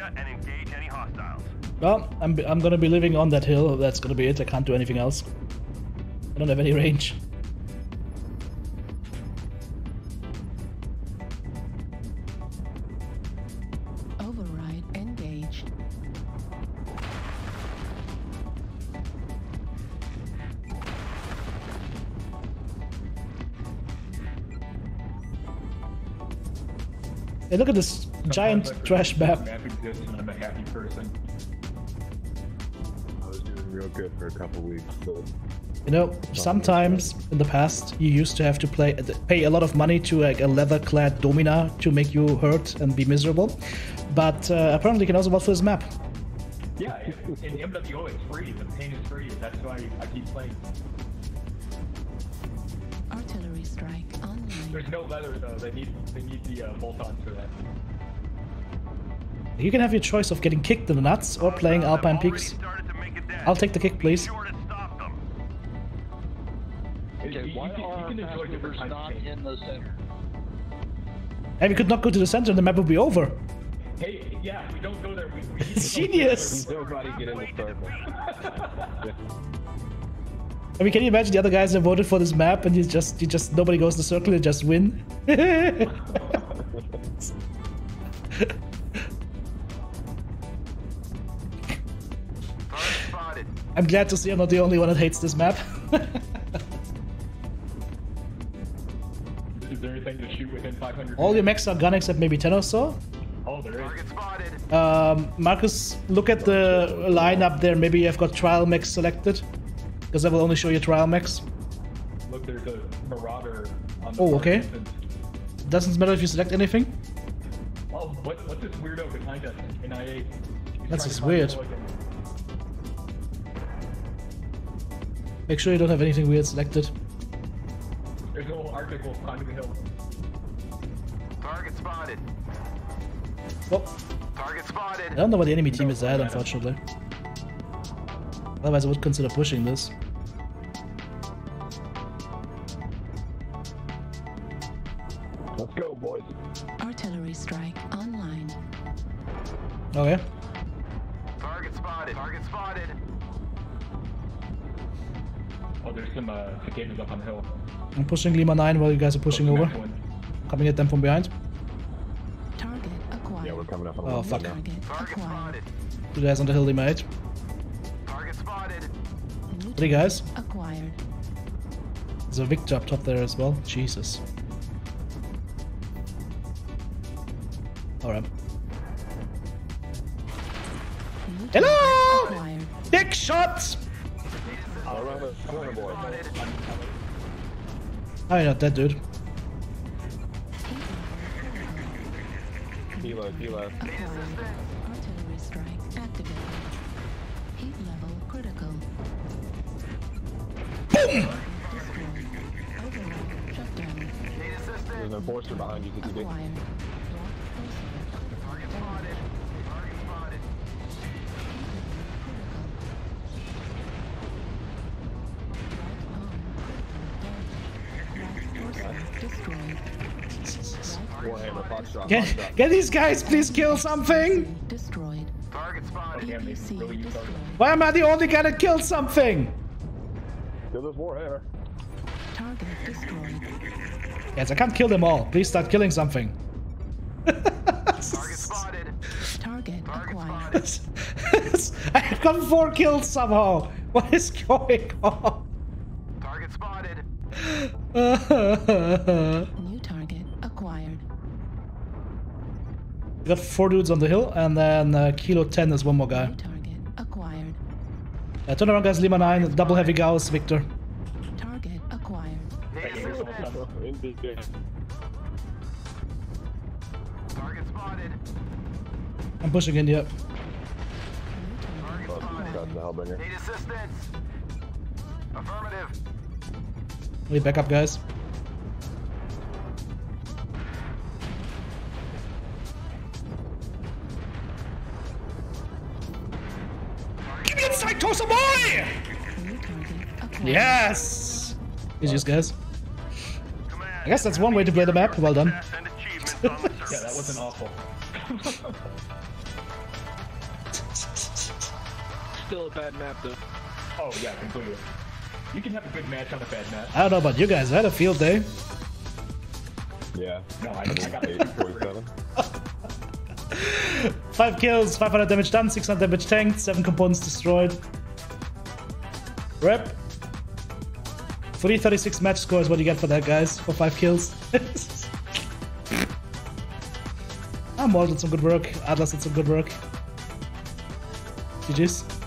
area and engage any hostiles. Well, I'm, I'm gonna be living on that hill. That's gonna be it. I can't do anything else. I don't have any range. Override engaged. Hey, look at this giant Sometimes I trash forget map. Map exists and I'm a happy person. I was doing real good for a couple weeks, but You know, sometimes in the past you used to have to play pay a lot of money to like a leather-clad domina to make you hurt and be miserable, but uh, apparently you can also vote for this map. Yeah, in in MWO it's free. The pain is free. That's why I keep playing. Artillery strike online. There's no leather though. They need they need the uh, bolt-ons for that. You can have your choice of getting kicked in the nuts or playing Alpine Peaks. started to make a dent. I'll take the kick, please. sure to stop them. You- Okay, you, why can, are can enjoy fast different movers not in the center? Hey, we could not go to the center and the map would be over. Hey, yeah, we don't go there. We, we It's genius. there. nobody get in the circle. I mean, can you imagine the other guys that voted for this map and you just, you just, nobody goes in the circle, you just win? I'm glad to see I'm not the only one that hates this map. Is there anything to shoot within 500? All your meters? mechs are gone except maybe 10 or so. Oh, there is. Target spotted. Um, Marcus, look at the lineup there. Maybe I've got trial mechs selected. Because I will only show you trial mechs. Look, there's a marauder on the Oh, okay. distance. Doesn't matter if you select anything. Oh, what, what's this weirdo behind us in IA? He's That's just to find weird. Make sure you don't have anything weird selected. There's a little Arctic wolf climbing the hill. Target spotted. Oh, Target spotted. I don't know what the enemy team is at, unfortunately. Otherwise, I would consider pushing this. Let's go, boys. Artillery strike online. Oh, okay. Target spotted. Target spotted. Oh, there's some uh, cicadas up on the hill. I'm pushing Lima 9 while you guys are pushing Close over. that one. Coming at them from behind. Target acquired. Yeah, we're coming up on Oh, one fuck. now. Target Target acquired. Two guys on the hill, Lima 8. Target spotted. Three guys. Acquired. There's a Victor up top there as well. Jesus. Alright. Hello! Acquired. Big shots! All right, corner boy. Oh, you're not dead, dude. Kilo, kilo. Artillery strike activated. Heat level critical. Boom! Override shutdown. Need assistance. There's an enforcer behind you, TTB. Acquired. Lock Warhammer, Foxtrot, Get, Foxtrot. get these guys, please kill something! Destroyed. Target spotted. Damn, really. Why am I the only guy that killed something? Kill this Warhammer. Target destroyed. Yes, I can't kill them all. Please start killing something. Target spotted. Target Target acquired. spotted. I've got four kills somehow. What is going on? Target spotted. We got four dudes on the hill, and then uh, Kilo 10 is one more guy. Target acquired. Uh, turn around, guys. Lima 9, double heavy Gauss, Victor. Target acquired. Need assistance. Indeed. Target spotted. I'm pushing in here. Target spotted. got the Hellbringer. Need assistance. Affirmative. We back up, guys. it's Tosa boy! Okay. Yes! Good just, guys. I guess that's one way to play the map. Well done. yeah, that wasn't awful. Still a bad map, though. Oh, yeah, completely. You can have a good match on a bad map. I don't know about you guys. I had a field day. Yeah. No, I, I got eight point seven. 5 kills, 500 damage done, 600 damage tanked, 7 components destroyed. Rep. 336 match score is what you get for that, guys, for 5 kills. Ah, I'm all did some good work, Atlas did some good work. GG's.